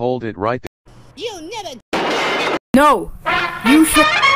Hold it right there! You never No! You should.